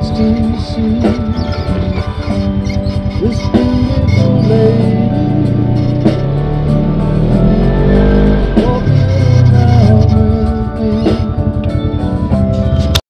Everyone